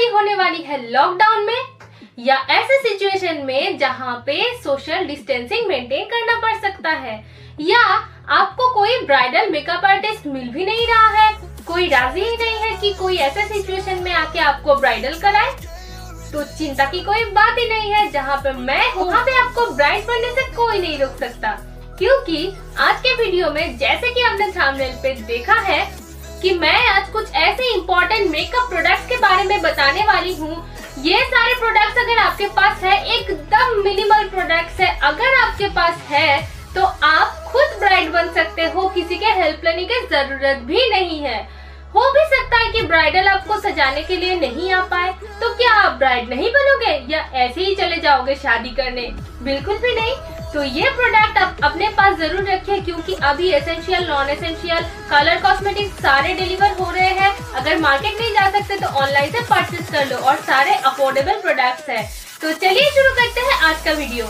शादी होने वाली है लॉकडाउन में या ऐसे सिचुएशन में जहाँ पे सोशल डिस्टेंसिंग मेंटेन करना पड़ सकता है। या आपको कोई ब्राइडल मेकअप आर्टिस्ट मिल भी नहीं रहा है, कोई राज़ी ही नहीं है कि कोई ऐसे सिचुएशन में आके आपको ब्राइडल कराए तो चिंता की कोई बात ही नहीं है, जहाँ पे मैं वहाँ पे आपको ब्राइड बनने से कोई नहीं रोक सकता। क्योंकि आज के वीडियो में जैसे कि हमने थंबनेल पे देखा है कि मैं आज कुछ ऐसे इम्पोर्टेंट मेकअप प्रोडक्ट्स के बारे में बताने वाली हूँ। ये सारे प्रोडक्ट्स अगर आपके पास है, एकदम मिनिमल प्रोडक्ट्स है, अगर आपके पास है तो आप खुद ब्राइड बन सकते हो। किसी के हेल्प लेने की ज़रूरत भी नहीं है। हो भी सकता है कि ब्राइडल आपको सजाने के लिए नहीं आ पाए तो क्या आप ब्राइड नहीं बनोगे या ऐसे ही चले जाओगे शादी करने? बिल्कुल भी नहीं। तो ये प्रोडक्ट आप अपने पास ज़रूर रखिए, क्योंकि अभी essential non essential colour cosmetic सारे डिलीवर हो रहे हैं। अगर मार्केट नहीं जा सकते तो ऑनलाइन से परचेज कर लो और सारे अफोर्डेबल प्रोडक्ट्स है। तो चलिए शुरू करते हैं आज का वीडियो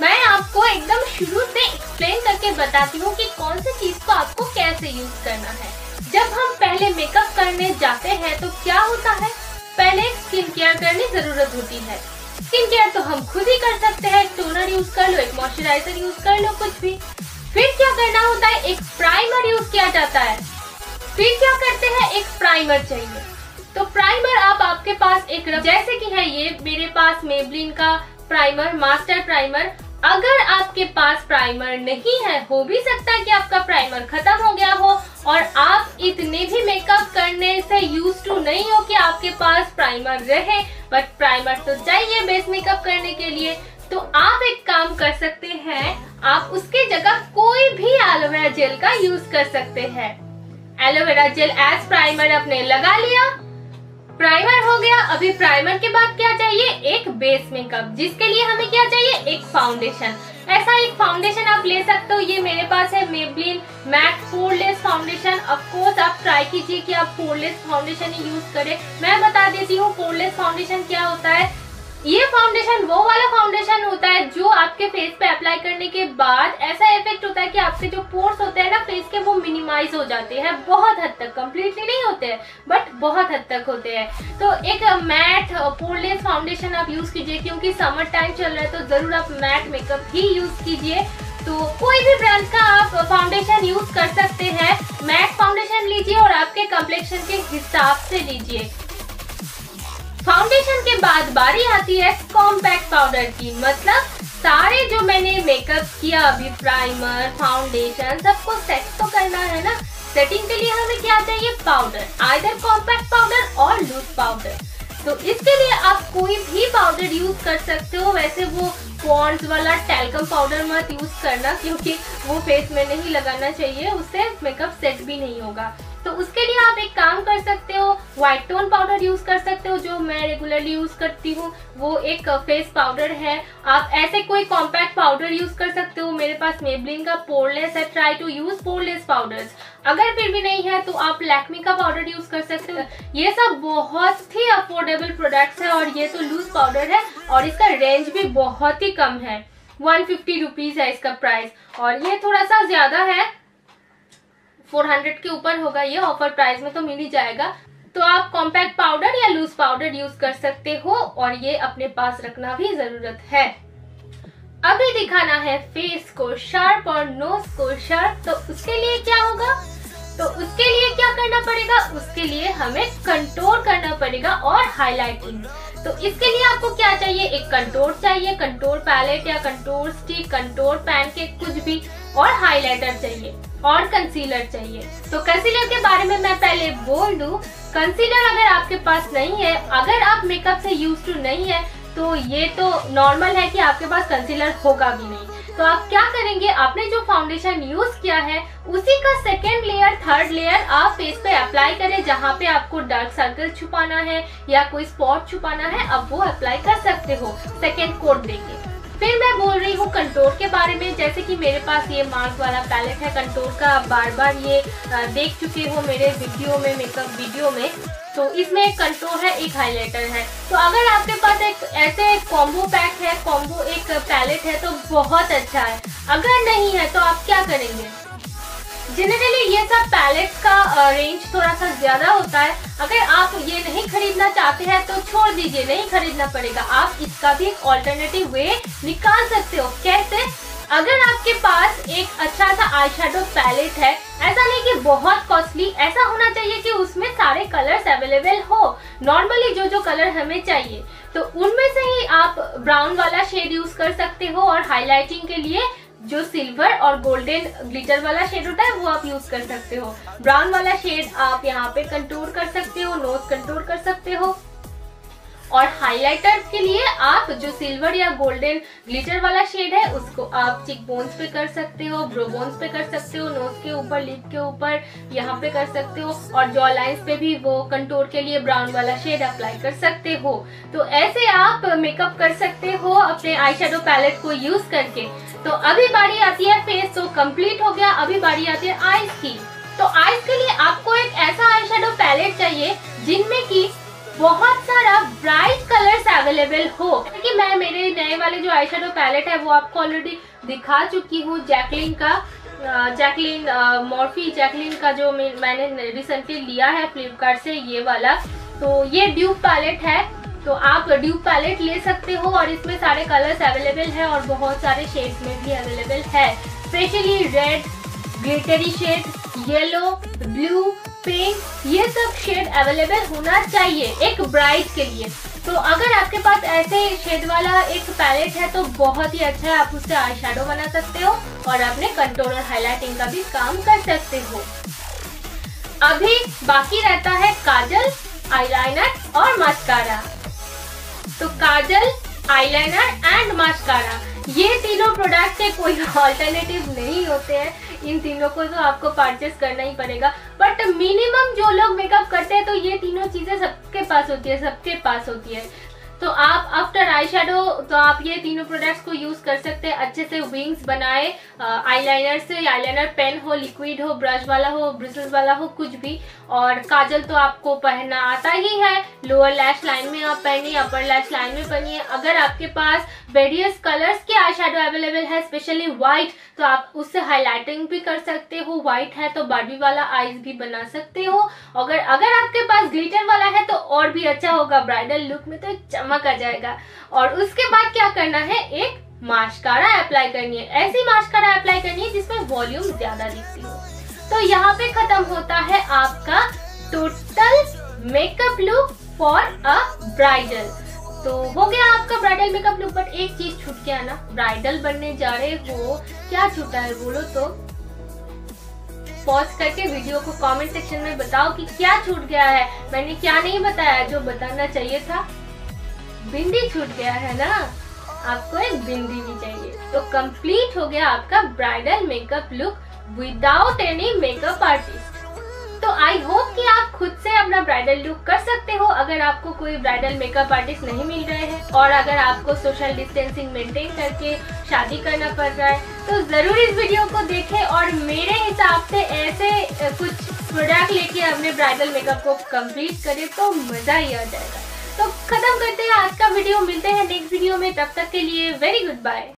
मैं आपको एकदम शुरू से एक्सप्लेन करके बताती हूँ कि कौन सी चीज़ को आपको कैसे यूज़ करना है। जब हम पहले मेकअप करने जाते हैं तो क्या होता है? पहले स्किन केयर करने ज़रूरत होती है। स्किन केयर तो हम खुद ही कर सकते यूज़ कर लो, एक मॉइस्चराइजर यूज़ कर लो कुछ भी। फिर क्या करना होता है? एक प्राइमर यूज़ किया जाता है। फिर क्या करते हैं? एक प्राइमर चाहिए। तो प्राइमर आप आपके पास एक जैसे कि है ये, मेरे पास मेबलिन का प्राइमर मास्टर प्राइमर अगर आपके पास प्राइमर नहीं है, हो भी सकता है कि आपका प्राइमर खत्म हो गया हो, और आप इतने भी मेकअप करने से यूज़ टू नहीं हो कि आपके पास प्राइमर रहे। बट प्राइमर तो चाहिए बेस मेकअप करने के लिए। तो आप एक काम कर सकते हैं, आप उसके जगह कोई भी एलोवेरा जेल का यूज़ कर सकते हैं। एलोवेरा जेल एज प्राइमर आपने लगा लिया। प्राइमर हो गया। अभी प्राइमर के बाद क्या चाहिए? एक बेस मेकअप जिसके लिए हमें क्या चाहिए? एक फाउंडेशन ऐसा एक फाउंडेशन आप ले सकते हो। ये मेरे पास है Maybelline matte poreless foundation of course आप ट्राई कीजिए कि आप फोरलेस फाउंडेशन ही यूज़ करें। मैं बता देती हूँ फोरलेस फाउंडेशन क्या होता है? ये फाउंडेशन वो वाला फाउंडेशन होता है जो आपके फेस पे अप्लाई करने के बाद ऐसा इफ़ेक्ट होता है कि आपके जो पोर्स होते हैं ना फेस के वो मिनिमाइज हो जाते हैं बहुत हद तक कम्प्लीटली नहीं होते हैं बट बहुत हद तक होते हैं। तो एक मैट पोरलेस फाउंडेशन आप यूज़ कीजिए, क्योंकि समर टाइम चल रहा है तो ज़रूर आप मैट मेकअप ही यूज़ कीजिए। तो कोई भी ब्रांड का आप फाउंडेशन यूज़ कर सकते हैं। मैट फाउंडेशन लीजिए और आपके कम्प्लेक्शन के हिसाब से लीजिए। फाउंडेशन के बाद बारी आती है कॉम्पैक्ट पाउडर की। मतलब सारे जो मैंने मेकअप किया अभी प्राइमर फाउंडेशन सबको सेट तो करना है ना? सेटिंग के लिए हमें क्या चाहिए? पाउडर आइदर कॉम्पैक्ट पाउडर और लूज पाउडर तो इसके लिए आप कोई भी पाउडर यूज़ कर सकते हो। वैसे वो पॉन्ड्स वाला टेलकम पाउडर मत यूज़ करना, क्योंकि वो फेस में नहीं लगाना चाहिए। उससे मेकअप सेट भी नहीं होगा। तो उसके लिए आप एक काम कर सकते हो व्हाइट टोन पाउडर यूज़ कर सकते हो, जो मैं रेगुलरली यूज़ करती हूँ, वो एक फेस पाउडर है। आप ऐसे कोई कॉम्पैक्ट पाउडर यूज़ कर सकते हो, मेरे पास मेबलिन का पोरलेस है try to use poreless powder अगर फिर भी नहीं है तो आप लैक्मी का पाउडर यूज़ कर सकते हो। ये सब बहुत ही अफोर्डेबल प्रोडक्ट्स है और ये तो लूज पाउडर है और इसका रेंज भी बहुत ही कम है। वन फिफ्टी रुपीज़ है इसका प्राइस और ये थोड़ा सा ज़्यादा है फोर हंड्रेड के ऊपर होगा, ये ऑफ़र प्राइस में तो मिल ही जाएगा। तो आप कॉम्पैक्ट पाउडर या लूज पाउडर यूज़ कर सकते हो और ये अपने पास रखना भी ज़रूरत है। अभी दिखाना है फेस को शार्प और नोज़ को शार्प तो उसके लिए क्या होगा? तो उसके लिए क्या करना पड़ेगा? उसके लिए हमें कंट्रोल करना पड़ेगा और हाईलाइटिंग तो इसके लिए आपको क्या चाहिए? एक कंटोर चाहिए कंट्रोल पैलेट या कंट्रोल स्टिक कंटोर पैन के कुछ भी। और हाईलाइटर चाहिए, और कंसीलर चाहिए। तो कंसीलर के बारे में मैं पहले बोल दूँ कंसीलर अगर आपके पास नहीं है, अगर आप मेकअप से यूज़ टू नहीं है तो ये तो नॉर्मल है कि आपके पास कंसीलर होगा भी नहीं। तो आप क्या करेंगे, आपने जो फाउंडेशन यूज़ किया है, उसी का सेकेंड लेयर थर्ड लेयर आप फेस पे अप्लाई करें, जहाँ पे आपको डार्क सर्कल छुपाना है या कोई स्पॉट छुपाना है अब वो अप्लाई कर सकते हो सेकेंड कोट देके। फिर मैं बोल रही हूँ कंटोर के बारे में, जैसे कि मेरे पास ये मार्क वाला पैलेट है कंटोर का आप बार बार ये देख चुके हो मेरे वीडियो में, मेकअप वीडियो में। तो इसमें एक कंटोर है, एक हाइलाइटर है। तो अगर आपके पास एक ऐसे एक कॉम्बो पैक है, कॉम्बो एक पैलेट है तो बहुत अच्छा है। अगर नहीं है तो आप क्या करेंगे? जनरली ये सब पैलेट का रेंज थोड़ा सा ज़्यादा होता है। अगर आप ये नहीं खरीदना चाहते हैं तो छोड़ दीजिए, नहीं खरीदना पड़ेगा। आप इसका भी एक ऑल्टरनेटिव वे निकाल सकते हो। कैसे? अगर आपके पास एक अच्छा सा आई शेडो पैलेट है, ऐसा नहीं कि बहुत कॉस्टली ऐसा होना चाहिए कि उसमें सारे कलर्स अवेलेबल हो। नॉर्मली जो जो कलर हमें चाहिए। तो उनमें से ही आप ब्राउन वाला शेड यूज़ कर सकते हो और हाईलाइटिंग के लिए जो सिल्वर और गोल्डन ग्लिटर वाला शेड होता है, वो आप यूज़ कर सकते हो। ब्राउन वाला शेड आप यहाँ पे कंटूर कर सकते हो नोज़ कंटूर कर सकते हो। और हाइलाइटर के लिए आप जो सिल्वर या गोल्डन ग्लिटर वाला शेड है, उसको आप चिक बोन्स पे कर सकते हो ब्रो बोन्स पे कर सकते हो नोज़ के ऊपर लिप के ऊपर, यहाँ पे कर सकते हो। और जॉ लाइन्स पे भी वो कंटोर के लिए ब्राउन वाला शेड अप्लाई कर सकते हो। तो ऐसे आप मेकअप कर सकते हो अपने आई पैलेट को यूज़ करके। तो अभी बारी आती है फेस तो कंप्लीट हो गया, अभी बारी आती है आईज की। तो आईज के लिए आपको एक ऐसा आई शेडो पैलेट चाहिए, जिनमें की बहुत सारा ब्राइट कलर्स अवेलेबल हो। क्योंकि मैं मेरे नए वाले जो आई शेडो पैलेट है, वो आपको ऑलरेडी दिखा चुकी हूँ जैकलिन का। जैकलिन मॉर्फी जैकलिन का जो मैंने रिसेंटली लिया है फ्लिपकार्ट से ये वाला। तो ये ड्यूब पैलेट है। तो आप ड्यूब पैलेट ले सकते हो और इसमें सारे कलर्स अवेलेबल है और बहुत सारे शेड्स में भी अवेलेबल है। Specially red glittery shade yellow blue pink ये सब शेड अवेलेबल होना चाहिए एक ब्राइड के लिए। तो अगर आपके पास ऐसे शेड वाला एक पैलेट है तो बहुत ही अच्छा है, आप उससे आई शेडो बना सकते हो और अपने कंट्रोल और हाईलाइटिंग का भी काम कर सकते हो। अभी बाकी रहता है काजल आईलाइनर और मस्कारा तो काजल आईलाइनर एंड मास्कारा ये तीनों प्रोडक्ट के कोई ऑल्टरनेटिव नहीं होते हैं। इन तीनों को तो आपको परचेस करना ही पड़ेगा। बट मिनिमम जो लोग मेकअप करते हैं तो ये तीनों चीज़ें सबके पास होती है, सबके पास होती है। तो आप आफ्टर आई शेडो तो आप ये तीनों प्रोडक्ट्स को यूज़ कर सकते हैं। अच्छे से विंग्स बनाए आईलाइनर से आईलाइनर पेन हो लिक्विड हो ब्रश वाला हो ब्रिसल्स वाला हो, कुछ भी। और काजल तो आपको पहनना आता ही है। लोअर लैश लाइन में आप पहनिए अपर लैश लाइन में पहनिए। अगर आपके पास वेरियस कलर्स के आई अवेलेबल है स्पेशली व्हाइट तो आप उससे हाईलाइटिंग भी कर सकते हो। व्हाइट है तो बार्बी वाला आईज भी बना सकते हो। अगर अगर आपके पास ग्लिटर वाला है तो और भी अच्छा होगा। ब्राइडल लुक में तो आ जाएगा। और उसके बाद क्या करना है? एक मास्कारा अप्लाई करनी है। ऐसी मास्कारा अप्लाई करनी है जिसमें वॉल्यूम ज़्यादा दिखती हो। तो यहाँ पे खत्म होता है आपका total makeup look for a bridal तो हो गया आपका ब्राइडल मेकअप लुक बट एक चीज़ छूट गया ना। ब्राइडल बनने जा रहे हो। क्या छूटा है बोलो तो? पॉज करके वीडियो को कमेंट सेक्शन में बताओ कि क्या छूट गया है। मैंने क्या नहीं बताया, जो बताना चाहिए था। बिंदी छूट गया है ना? आपको एक बिंदी भी चाहिए। तो कंप्लीट हो गया आपका bridal makeup look without any makeup artist तो आई होप कि आप खुद से अपना ब्राइडल लुक कर सकते हो अगर आपको कोई ब्राइडल मेकअप आर्टिस्ट नहीं मिल रहे हैं और अगर आपको सोशल डिस्टेंसिंग मेंटेन करके शादी करना पड़ रहा है तो ज़रूर इस वीडियो को देखें और मेरे हिसाब से ऐसे कुछ प्रोडक्ट लेके अपने ब्राइडल मेकअप को कंप्लीट करें तो मज़ा ही आ जाएगा। तो खत्म करते हैं आज का वीडियो, मिलते हैं नेक्स्ट वीडियो में, तब तक के लिए वेरी गुड बाय